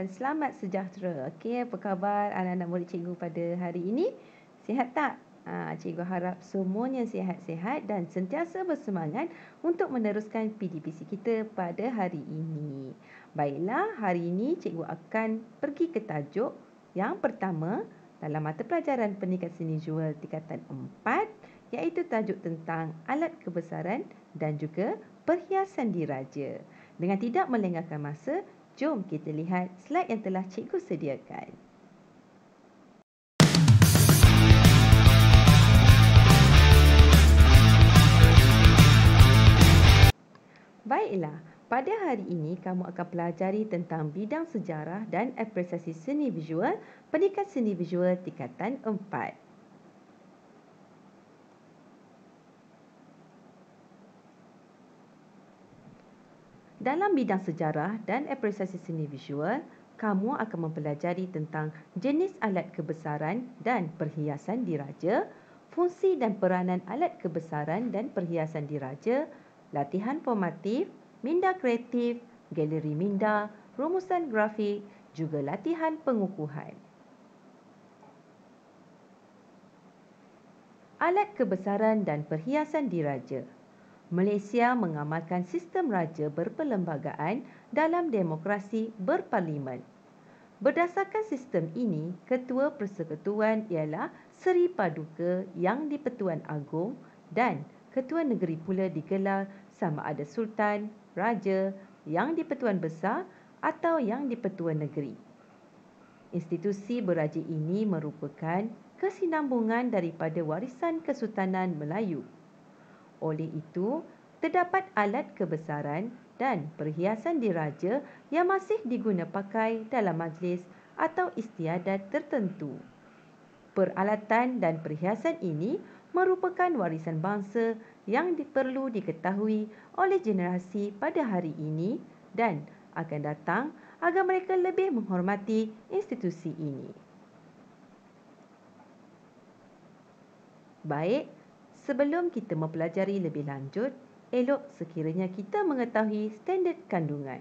Dan selamat sejahtera. Okey, apa khabar anak-anak murid cikgu pada hari ini? Sihat tak? Ha, cikgu harap semuanya sihat-sihat dan sentiasa bersemangat untuk meneruskan PDPC kita pada hari ini. Baiklah, hari ini cikgu akan pergi ke tajuk yang pertama dalam mata pelajaran peningkat seni visual tingkatan 4 iaitu tajuk tentang alat kebesaran dan juga perhiasan diraja. Dengan tidak melengahkan masa, Jom kita lihat slide yang telah cikgu sediakan. Baiklah, pada hari ini kamu akan pelajari tentang bidang sejarah dan apresiasi seni visual pendidikan seni visual tingkatan 4. Dalam bidang sejarah dan apresiasi seni visual, kamu akan mempelajari tentang jenis alat kebesaran dan perhiasan diraja, fungsi dan peranan alat kebesaran dan perhiasan diraja, latihan formatif, minda kreatif, galeri minda, rumusan grafik, juga latihan pengukuhan. Alat kebesaran dan perhiasan diraja. Malaysia mengamalkan sistem raja berperlembagaan dalam demokrasi berparlimen. Berdasarkan sistem ini, ketua persekutuan ialah Seri Paduka yang di-Pertuan Agong dan ketua negeri pula digelar sama ada sultan, raja, yang di-Pertuan Besar atau yang di-Pertuan Negeri. Institusi beraja ini merupakan kesinambungan daripada warisan Kesultanan Melayu. Oleh itu, terdapat alat kebesaran dan perhiasan diraja yang masih diguna pakai dalam majlis atau istiadat tertentu. Peralatan dan perhiasan ini merupakan warisan bangsa yang diperlu diketahui oleh generasi pada hari ini dan akan datang agar mereka lebih menghormati institusi ini. Baik, Sebelum kita mempelajari lebih lanjut, elok sekiranya kita mengetahui standard kandungan.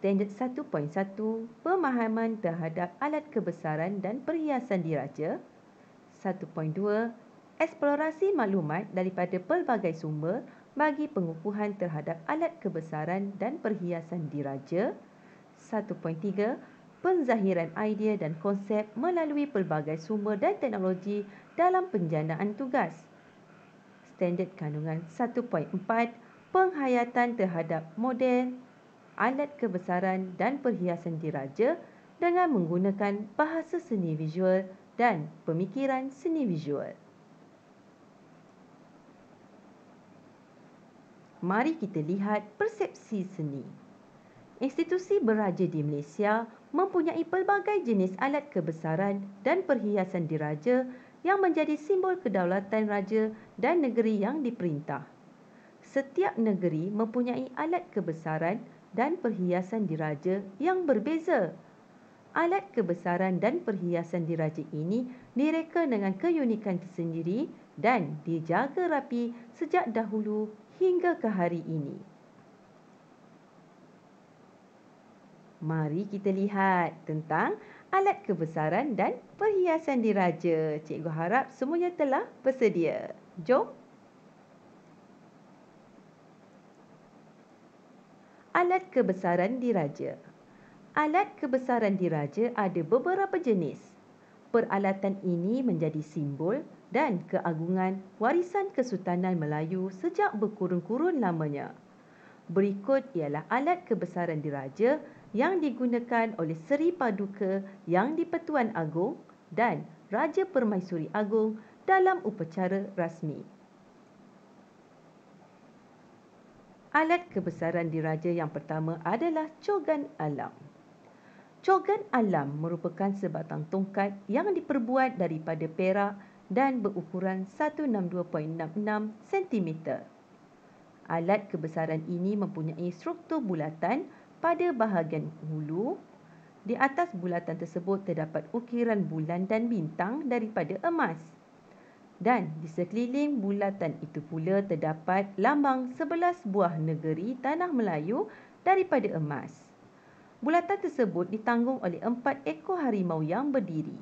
Standard 1.1 Pemahaman terhadap alat kebesaran dan perhiasan diraja 1.2 Eksplorasi maklumat daripada pelbagai sumber bagi pengukuhan terhadap alat kebesaran dan perhiasan diraja 1.3 Penzahiran idea dan konsep melalui pelbagai sumber dan teknologi dalam penjanaan tugas. Standard kandungan 1.4 penghayatan terhadap model, alat kebesaran dan perhiasan diraja dengan menggunakan bahasa seni visual dan pemikiran seni visual. Mari kita lihat persepsi seni. Institusi beraja di Malaysia mempunyai pelbagai jenis alat kebesaran dan perhiasan diraja yang menjadi simbol kedaulatan raja dan negeri yang diperintah. Setiap negeri mempunyai alat kebesaran dan perhiasan diraja yang berbeza. Alat kebesaran dan perhiasan diraja ini direka dengan keunikan tersendiri dan dijaga rapi sejak dahulu hingga ke hari ini. Mari kita lihat tentang alat kebesaran dan perhiasan diraja. Cikgu harap semuanya telah bersedia. Jom. Alat kebesaran diraja. Alat kebesaran diraja ada beberapa jenis. Peralatan ini menjadi simbol dan keagungan warisan Kesultanan Melayu sejak berkurun-kurun lamanya. Berikut ialah alat kebesaran diraja yang digunakan oleh Seri Paduka yang di-Pertuan Agong dan Raja Permaisuri Agong dalam upacara rasmi. Alat kebesaran diraja yang pertama adalah cogan alam. Cogan alam merupakan sebatang tongkat yang diperbuat daripada perak dan berukuran 162.66 cm. Alat kebesaran ini mempunyai struktur bulatan pada bahagian hulu, di atas bulatan tersebut terdapat ukiran bulan dan bintang daripada emas. Dan di sekeliling bulatan itu pula terdapat lambang sebelas buah negeri tanah Melayu daripada emas. Bulatan tersebut ditanggung oleh empat ekor harimau yang berdiri.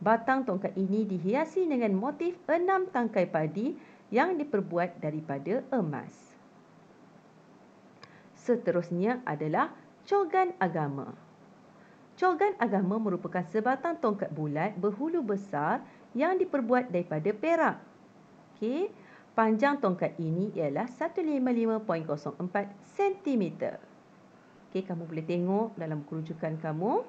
Batang tongkat ini dihiasi dengan motif enam tangkai padi yang diperbuat daripada emas. Seterusnya adalah cogan agama. Cogan agama merupakan sebatang tongkat bulat berhulu besar yang diperbuat daripada perak. Okey, panjang tongkat ini ialah 155.04 cm. Okey, kamu boleh tengok dalam kerujukan kamu.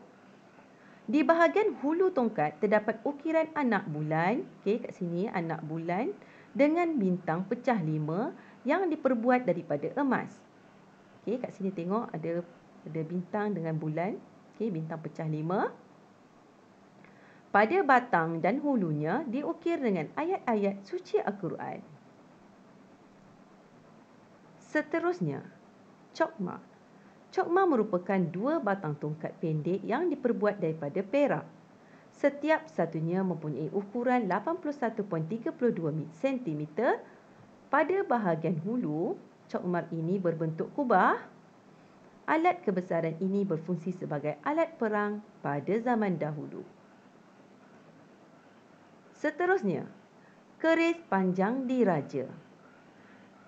Di bahagian hulu tongkat terdapat ukiran anak bulan, okey kat sini anak bulan dengan bintang pecah lima yang diperbuat daripada emas. Okey kat sini tengok ada ada bintang dengan bulan, okey bintang pecah lima. Pada batang dan hulunya diukir dengan ayat-ayat suci Al-Quran. Seterusnya, cokma. Cokma merupakan dua batang tongkat pendek yang diperbuat daripada perak. Setiap satunya mempunyai ukuran 81.32 cm. Pada bahagian hulu, cokmar ini berbentuk kubah. Alat kebesaran ini berfungsi sebagai alat perang pada zaman dahulu. Seterusnya, keris panjang diraja.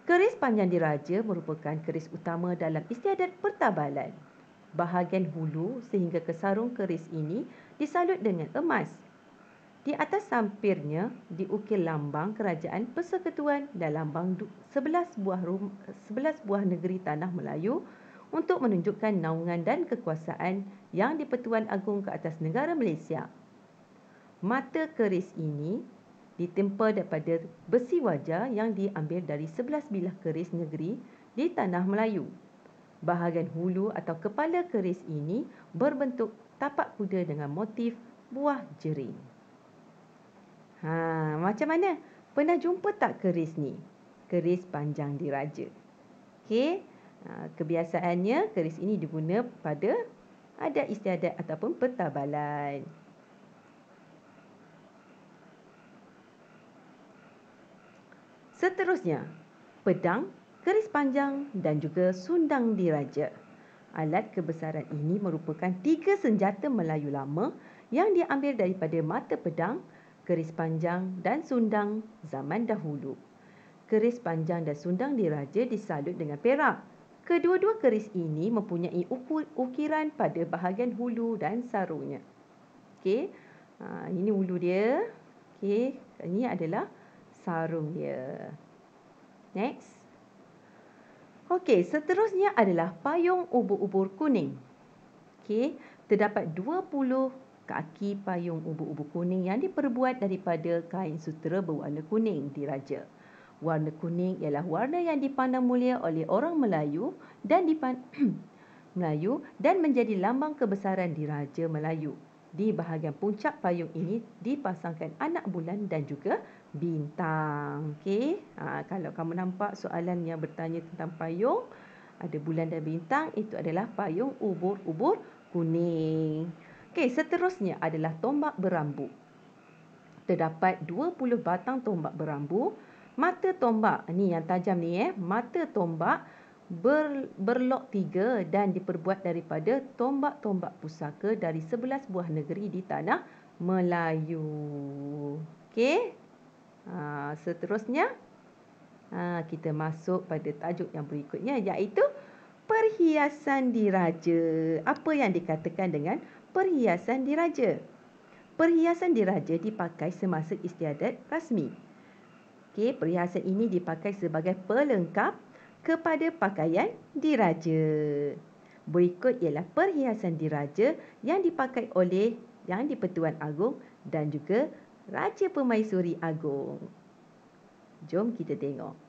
Keris panjang diraja merupakan keris utama dalam istiadat pertabalan. Bahagian hulu sehingga ke sarung keris ini disalut dengan emas. Di atas sampirnya diukir lambang kerajaan persekutuan dan lambang 11 buah rum, 11 buah negeri tanah Melayu untuk menunjukkan naungan dan kekuasaan yang di-Pertuan Agong ke atas negara Malaysia. Mata keris ini ditempa daripada besi wajah yang diambil dari sebelas bilah keris negeri di tanah Melayu. Bahagian hulu atau kepala keris ini berbentuk tapak kuda dengan motif buah jering. Ha, macam mana? Pernah jumpa tak keris ni? Keris panjang diraja. Okey. Ha, kebiasaannya keris ini diguna pada ada istiadat ataupun pertabalan. Seterusnya, pedang, keris panjang dan juga sundang diraja. Alat kebesaran ini merupakan tiga senjata Melayu lama yang diambil daripada mata pedang, keris panjang dan sundang zaman dahulu. Keris panjang dan sundang diraja disalut dengan perak. Kedua-dua keris ini mempunyai ukiran pada bahagian hulu dan sarungnya. Okey, ha, ini hulu dia. Okey, ini adalah sarung dia. Next. Okey, seterusnya adalah payung ubur-ubur kuning. Okey, terdapat 20 kaki payung ubur-ubur kuning yang diperbuat daripada kain sutera berwarna kuning diraja. Warna kuning ialah warna yang dipandang mulia oleh orang Melayu dan dipan Melayu dan menjadi lambang kebesaran diraja Melayu. Di bahagian puncak payung ini dipasangkan anak bulan dan juga bintang. Okey. Ha, kalau kamu nampak soalan yang bertanya tentang payung, ada bulan dan bintang, itu adalah payung ubur-ubur kuning. Okey, seterusnya adalah tombak berambu. Terdapat 20 batang tombak berambu. Mata tombak, ni yang tajam ni eh. Mata tombak ber, berlok tiga dan diperbuat daripada tombak-tombak pusaka dari 11 buah negeri di tanah Melayu. Okey. Ha, seterusnya, ha, kita masuk pada tajuk yang berikutnya iaitu perhiasan diraja. Apa yang dikatakan dengan perhiasan diraja? Perhiasan diraja dipakai semasa istiadat rasmi. Okay, perhiasan ini dipakai sebagai pelengkap kepada pakaian diraja. Berikut ialah perhiasan diraja yang dipakai oleh Yang di-Pertuan Agong dan juga Raja Pemaisuri Agung. Jom kita tengok.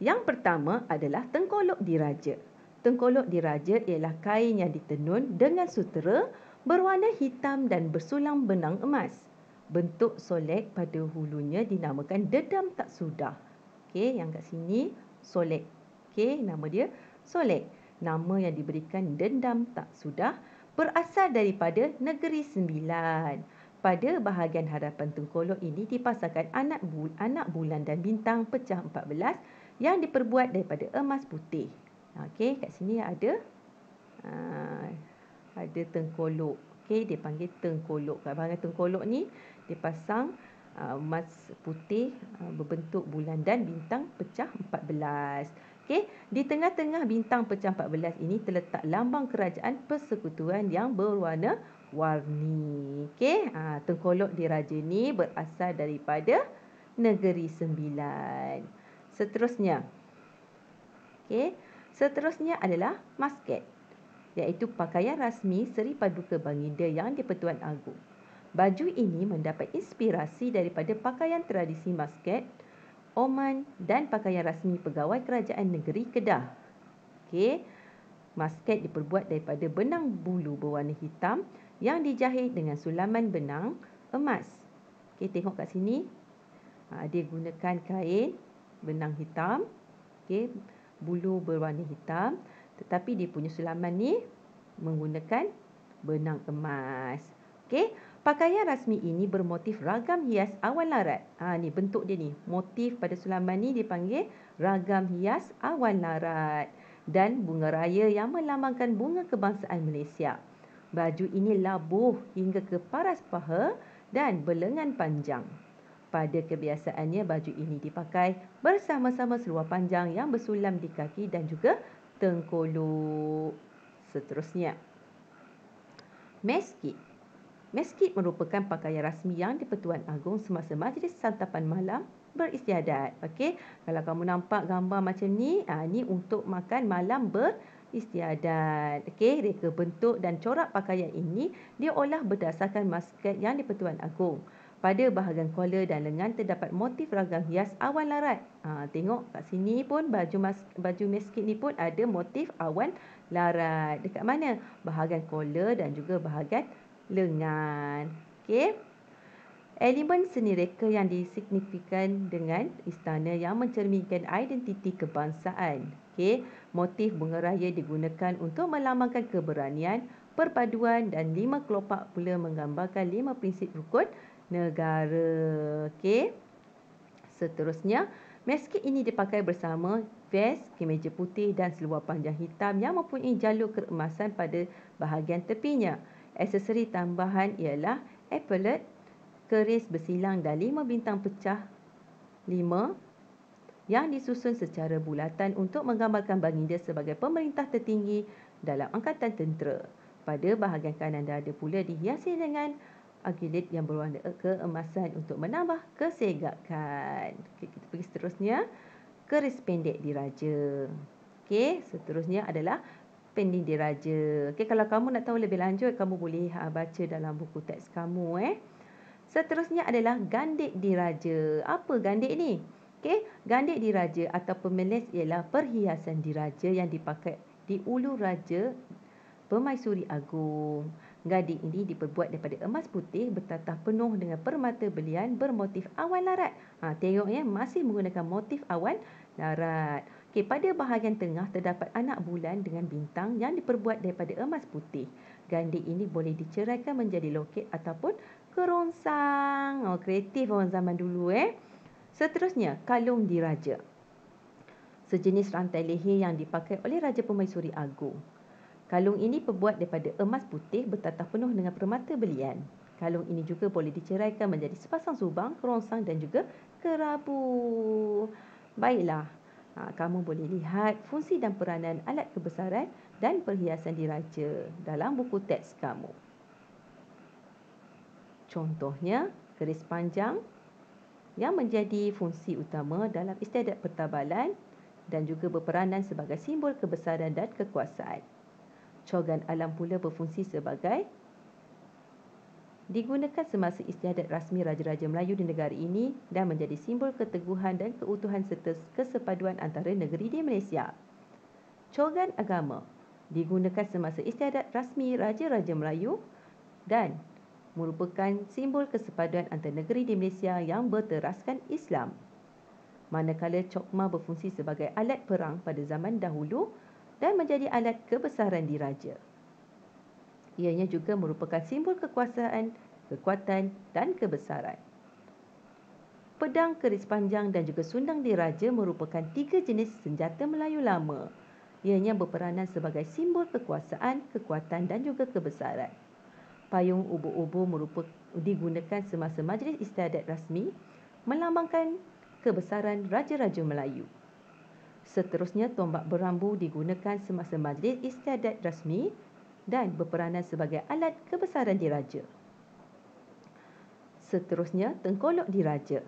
Yang pertama adalah tengkolok diraja. Tengkolok diraja ialah kain yang ditenun dengan sutera berwarna hitam dan bersulang benang emas. Bentuk solek pada hulunya dinamakan dedam tak sudah. Okey, yang kat sini solek. Okey, nama dia solek nama yang diberikan dendam tak sudah berasal daripada negeri sembilan. Pada bahagian hadapan tengkolok ini dipasangkan anak, bul anak bulan dan bintang pecah 14 yang diperbuat daripada emas putih. Okey, kat sini ada uh, ada tengkolok. Okey, dia panggil tengkolok. Kat bahagian tengkolok ni dipasang uh, emas putih uh, berbentuk bulan dan bintang pecah 14. Okey, di tengah-tengah bintang pecah 14 ini terletak lambang kerajaan persekutuan yang berwarna warni. Okey, ha, tengkolok diraja ni berasal daripada negeri sembilan. Seterusnya. Okey, seterusnya adalah masket. Iaitu pakaian rasmi Seri Paduka Baginda yang di-Pertuan Agong. Baju ini mendapat inspirasi daripada pakaian tradisi masket, Oman dan pakaian rasmi pegawai kerajaan negeri Kedah. Okey. Masket diperbuat daripada benang bulu berwarna hitam yang dijahit dengan sulaman benang emas. Okey, tengok kat sini. Ha, dia gunakan kain benang hitam. Okey, bulu berwarna hitam. Tetapi dia punya sulaman ni menggunakan benang emas. Okey, pakaian rasmi ini bermotif ragam hias awan larat. Ha, ni bentuk dia ni. Motif pada sulaman ni dipanggil ragam hias awan larat. Dan bunga raya yang melambangkan bunga kebangsaan Malaysia. Baju ini labuh hingga ke paras paha dan berlengan panjang. Pada kebiasaannya baju ini dipakai bersama-sama seluar panjang yang bersulam di kaki dan juga tengkolok. Seterusnya. Meskit. Meskit merupakan pakaian rasmi yang di-Pertuan Agong semasa majlis santapan malam beristiadat. Okey, kalau kamu nampak gambar macam ni, ah ni untuk makan malam ber istiadat. Okey, reka bentuk dan corak pakaian ini diolah berdasarkan masket yang di-Pertuan Agong. Pada bahagian kollar dan lengan terdapat motif ragam hias awan larat. Ha, tengok kat sini pun baju mas, baju masket ni pun ada motif awan larat. Dekat mana? Bahagian kollar dan juga bahagian lengan. Okey. Elemen seni reka yang disignifikan dengan istana yang mencerminkan identiti kebangsaan. Okey, motif bunga raya digunakan untuk melambangkan keberanian, perpaduan dan lima kelopak pula menggambarkan lima prinsip rukun negara. Okey. Seterusnya, mesket ini dipakai bersama vest, kemeja putih dan seluar panjang hitam yang mempunyai jalur keemasan pada bahagian tepinya. Aksesori tambahan ialah epaulet keris bersilang dan lima bintang pecah lima yang disusun secara bulatan untuk menggambarkan baginda sebagai pemerintah tertinggi dalam angkatan tentera. Pada bahagian kanan dada pula dihiasi dengan agilit yang berwarna keemasan untuk menambah kesegakan. Okay, kita pergi seterusnya. Keris pendek diraja. Okey, seterusnya adalah pending diraja. Okey, kalau kamu nak tahu lebih lanjut, kamu boleh ha, baca dalam buku teks kamu eh. Seterusnya adalah gandik diraja. Apa gandik ni? Okey, gandik diraja atau pemeles ialah perhiasan diraja yang dipakai di ulu raja Pemaisuri Agung. Gandik ini diperbuat daripada emas putih bertatah penuh dengan permata belian bermotif awan larat. Ha, tengok ya, masih menggunakan motif awan larat. Okey, pada bahagian tengah terdapat anak bulan dengan bintang yang diperbuat daripada emas putih. Gandik ini boleh diceraikan menjadi loket ataupun kerongsang. Oh, kreatif orang zaman dulu eh. Seterusnya, kalung diraja. Sejenis rantai leher yang dipakai oleh Raja Pemaisuri Agung. Kalung ini terbuat daripada emas putih bertatah penuh dengan permata belian. Kalung ini juga boleh diceraikan menjadi sepasang subang, kerongsang dan juga kerabu. Baiklah, ha, kamu boleh lihat fungsi dan peranan alat kebesaran dan perhiasan diraja dalam buku teks kamu. Contohnya, keris panjang yang menjadi fungsi utama dalam istiadat pertabalan dan juga berperanan sebagai simbol kebesaran dan kekuasaan. Cogan alam pula berfungsi sebagai digunakan semasa istiadat rasmi Raja-Raja Melayu di negara ini dan menjadi simbol keteguhan dan keutuhan serta kesepaduan antara negeri di Malaysia. Cogan agama digunakan semasa istiadat rasmi Raja-Raja Melayu dan merupakan simbol kesepaduan antara negeri di Malaysia yang berteraskan Islam. Manakala cokma berfungsi sebagai alat perang pada zaman dahulu dan menjadi alat kebesaran diraja. Ianya juga merupakan simbol kekuasaan kekuatan dan kebesaran. Pedang keris panjang dan juga sundang diraja merupakan tiga jenis senjata Melayu lama. Ianya berperanan sebagai simbol kekuasaan, kekuatan dan juga kebesaran. Payung ubu-ubu merupakan digunakan semasa majlis istiadat rasmi melambangkan kebesaran Raja-Raja Melayu. Seterusnya, tombak berambu digunakan semasa majlis istiadat rasmi dan berperanan sebagai alat kebesaran diraja. Seterusnya, tengkolok diraja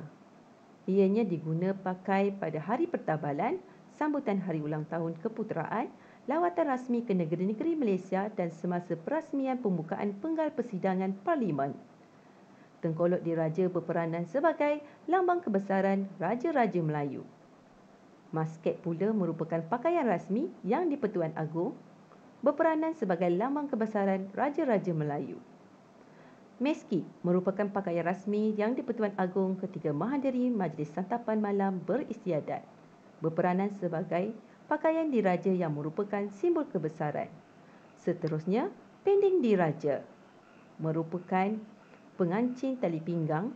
Ianya diguna pakai pada hari pertabalan, sambutan hari ulang tahun keputeraan, lawatan rasmi ke negeri-negeri Malaysia dan semasa perasmian pembukaan penggal persidangan parlimen. Tengkolok diraja berperanan sebagai lambang kebesaran Raja-Raja Melayu. Masket pula merupakan pakaian rasmi yang di Pertuan Agong berperanan sebagai lambang kebesaran Raja-Raja Melayu. Meski merupakan pakaian rasmi yang di-Pertuan Agong ketika menghadiri majlis santapan malam beristiadat, berperanan sebagai pakaian diraja yang merupakan simbol kebesaran. Seterusnya, pending diraja merupakan pengancing tali pinggang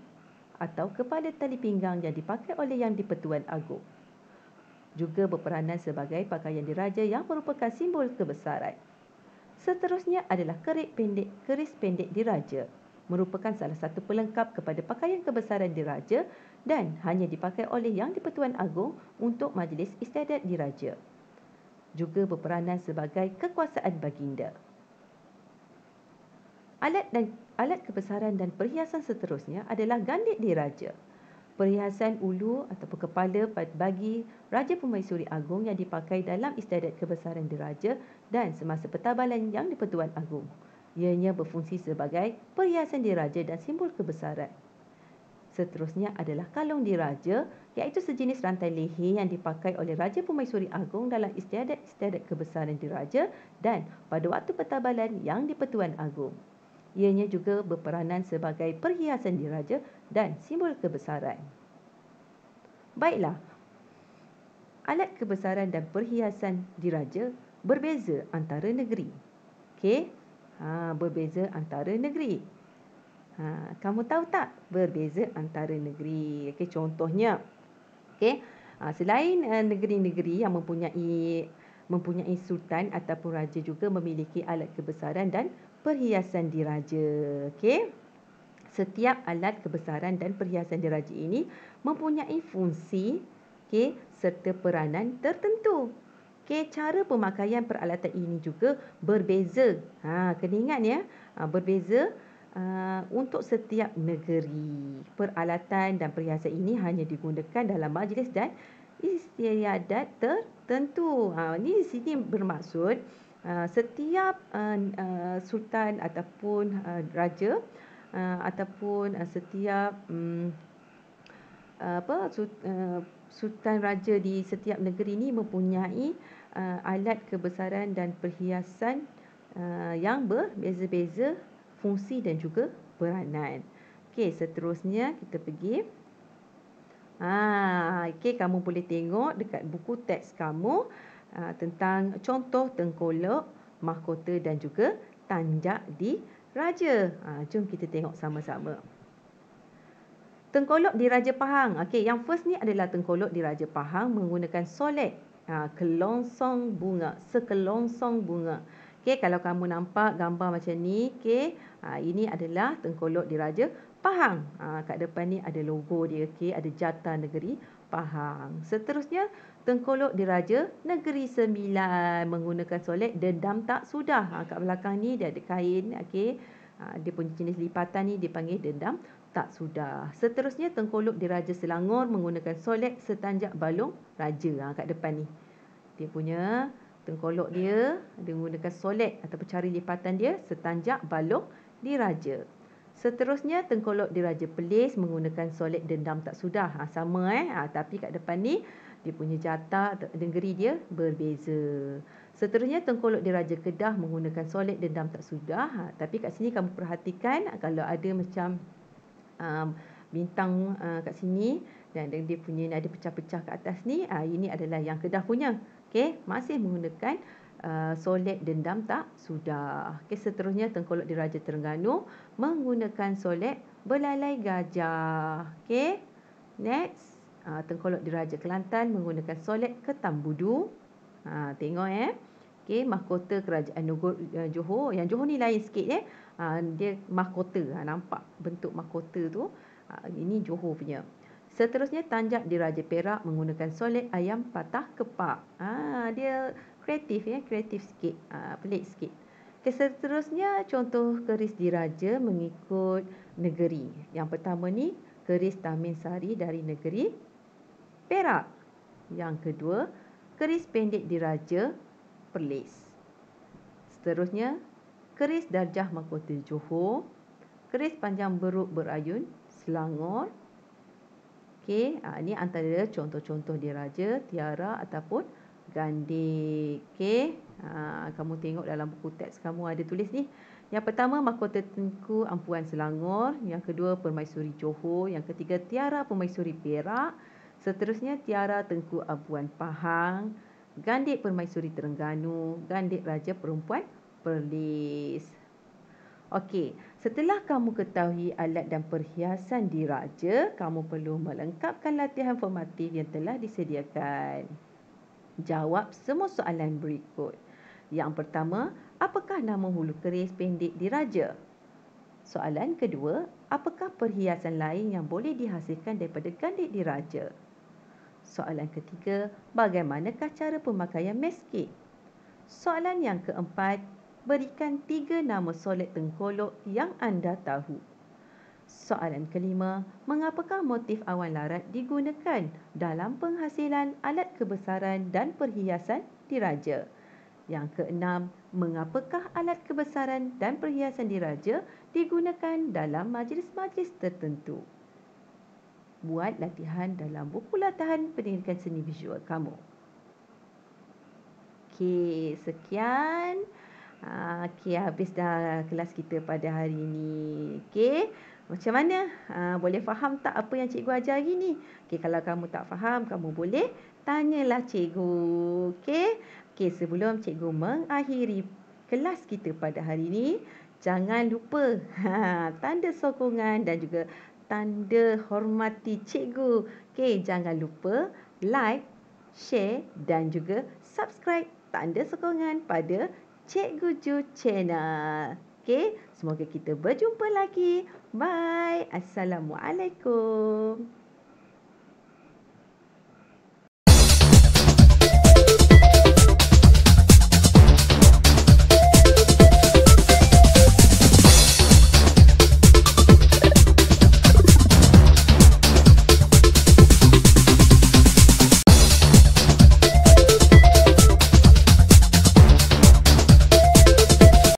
atau kepala tali pinggang yang dipakai oleh yang di-Pertuan Agong. Juga berperanan sebagai pakaian diraja yang merupakan simbol kebesaran. Seterusnya adalah keris pendek, keris pendek diraja merupakan salah satu pelengkap kepada pakaian kebesaran diraja dan hanya dipakai oleh Yang di-Pertuan Agong untuk majlis istiadat diraja. Juga berperanan sebagai kekuasaan baginda. Alat dan alat kebesaran dan perhiasan seterusnya adalah gandik diraja. Perhiasan ulu ataupun kepala bagi Raja Pemaisuri Agong yang dipakai dalam istiadat kebesaran diraja dan semasa pertabalan Yang di-Pertuan Agong. Ianya berfungsi sebagai perhiasan diraja dan simbol kebesaran. Seterusnya adalah kalung diraja iaitu sejenis rantai leher yang dipakai oleh Raja Pemaisuri Agong dalam istiadat-istiadat kebesaran diraja dan pada waktu pertabalan yang di-Pertuan Agong. Ianya juga berperanan sebagai perhiasan diraja dan simbol kebesaran. Baiklah, alat kebesaran dan perhiasan diraja berbeza antara negeri. Okey, Ha, berbeza antara negeri. Ha, kamu tahu tak berbeza antara negeri? Okay, contohnya, okay, ha, selain uh, negeri-negeri yang mempunyai mempunyai sultan ataupun raja juga memiliki alat kebesaran dan perhiasan diraja. Okay. Setiap alat kebesaran dan perhiasan diraja ini mempunyai fungsi okay, serta peranan tertentu. Okey, cara pemakaian peralatan ini juga berbeza. Ha, kena ingat ya, ha, berbeza uh, untuk setiap negeri. Peralatan dan perhiasan ini hanya digunakan dalam majlis dan istiadat tertentu. Ha, ini di sini bermaksud uh, setiap uh, uh, sultan ataupun raja ataupun setiap um, apa sultan raja di setiap negeri ini mempunyai alat kebesaran dan perhiasan yang berbeza-beza fungsi dan juga peranan. Okey, seterusnya kita pergi. Ha, okey, kamu boleh tengok dekat buku teks kamu uh, tentang contoh tengkolok, mahkota dan juga tanjak di raja. Ha, jom kita tengok sama-sama. Tengkolok di Raja Pahang. Okey, yang first ni adalah tengkolok di Raja Pahang menggunakan solet ha, kelongsong bunga, sekelongsong bunga. Okey, kalau kamu nampak gambar macam ni, okey, ha, ini adalah tengkolok di Raja Pahang. Ha, kat depan ni ada logo dia, okey, ada jata negeri Pahang. Seterusnya, tengkolok di Raja Negeri Sembilan menggunakan solet dendam tak sudah. Ha, kat belakang ni dia ada kain, okey. Ha, dia punya jenis lipatan ni dipanggil dendam tak sudah. Seterusnya tengkolok di Raja Selangor menggunakan solek setanjak balong raja ha, kat depan ni. Dia punya tengkolok dia dia menggunakan solek atau cari lipatan dia setanjak balong di raja. Seterusnya tengkolok di Raja Pelis menggunakan solek dendam tak sudah. Ha, sama eh. Ha, tapi kat depan ni dia punya jata negeri dia berbeza. Seterusnya tengkolok di Raja Kedah menggunakan solek dendam tak sudah. Ha, tapi kat sini kamu perhatikan kalau ada macam um, bintang uh, kat sini dan dia punya ada pecah-pecah kat atas ni uh, ini adalah yang kedah punya okey masih menggunakan uh, solek dendam tak? Sudah. Okey, seterusnya Tengkolok Diraja Terengganu menggunakan solek belalai gajah. Okey. Next. Uh, Tengkolok Diraja Kelantan menggunakan solek ketambudu. Ha, tengok eh. Okey, mahkota kerajaan uh, Johor. Yang Johor ni lain sikit eh. Ha, dia mahkota. Ha, nampak bentuk mahkota tu. Ha, ini Johor punya. Seterusnya Tanjak Diraja Perak menggunakan solek ayam patah kepak. Ha, dia kreatif ya, kreatif sikit, uh, pelik sikit. Okay, seterusnya contoh keris diraja mengikut negeri. Yang pertama ni keris Tamin Sari dari negeri Perak. Yang kedua, keris pendek diraja Perlis. Seterusnya, keris Darjah Mahkota Johor, keris panjang beruk berayun Selangor. Okey, ha, ini antara contoh-contoh diraja, tiara ataupun gandik. Okey. Ha, kamu tengok dalam buku teks kamu ada tulis ni. Yang pertama mahkota tengku Ampuan Selangor, yang kedua Permaisuri Johor, yang ketiga Tiara Permaisuri Perak, seterusnya Tiara Tengku Ampuan Pahang, Gandik Permaisuri Terengganu, Gandik Raja Perempuan Perlis. Okey, setelah kamu ketahui alat dan perhiasan diraja, kamu perlu melengkapkan latihan formatif yang telah disediakan. Jawab semua soalan berikut. Yang pertama, apakah nama hulu keris pendek diraja? Soalan kedua, apakah perhiasan lain yang boleh dihasilkan daripada gandik diraja? Soalan ketiga, bagaimanakah cara pemakaian meskit? Soalan yang keempat, berikan tiga nama solat tengkolok yang anda tahu. Soalan kelima, mengapakah motif awan larat digunakan dalam penghasilan alat kebesaran dan perhiasan diraja? Yang keenam, mengapakah alat kebesaran dan perhiasan diraja digunakan dalam majlis-majlis tertentu? Buat latihan dalam buku latihan pendidikan seni visual kamu. Okey, sekian. Ah, okey, habis dah kelas kita pada hari ini. Okey. Macam mana? Ha, boleh faham tak apa yang cikgu ajar hari ni? Okay, kalau kamu tak faham, kamu boleh tanyalah cikgu. Okay? Okay, sebelum cikgu mengakhiri kelas kita pada hari ini, jangan lupa ha, tanda sokongan dan juga tanda hormati cikgu. Okay, jangan lupa like, share dan juga subscribe tanda sokongan pada Cikgu Ju Channel. Okay, semoga kita berjumpa lagi. Bye. Assalamualaikum.